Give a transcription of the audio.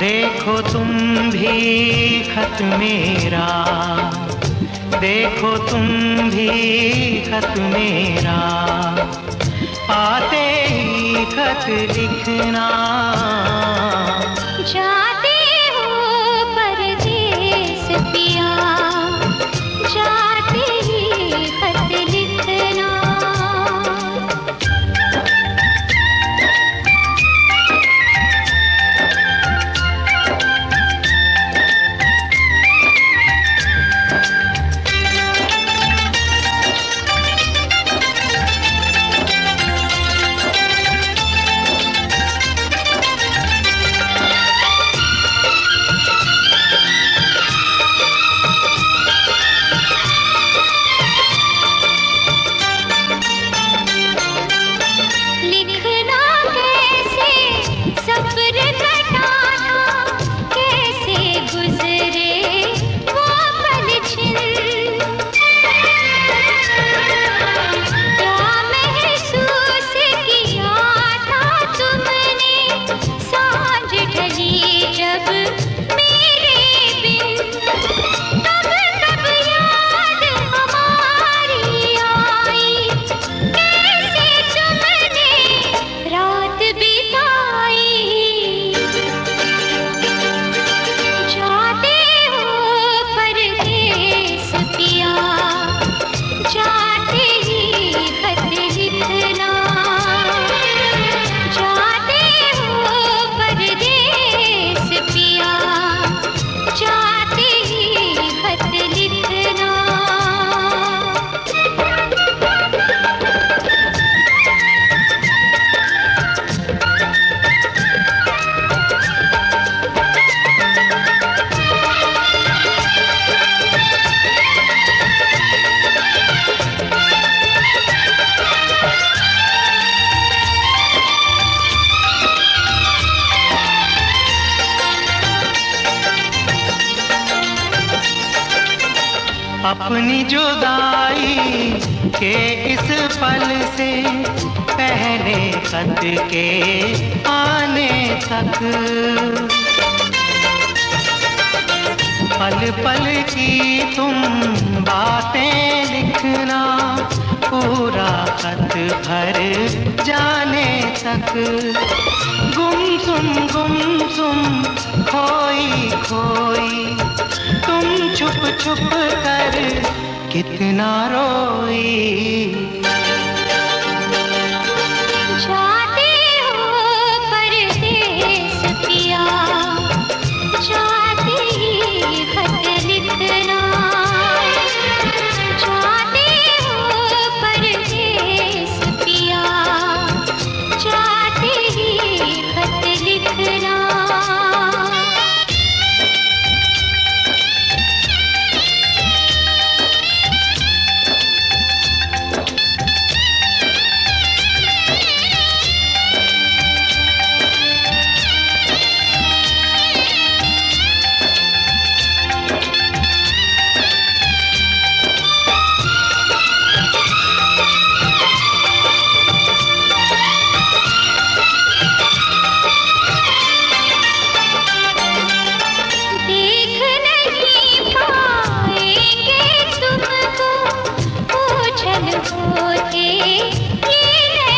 देखो तुम भी खत मेरा। देखो तुम भी खत मेरा। आते ही खत लिखना अपनी जुदाई के इस पल से पहले खत के आने तक। पल पल की तुम बातें लिखना, पूरा खत भर जाने तक। गुम सुम गुम सुम खोई खोई तुम छुप छुप कर कितना रोई। होते। ये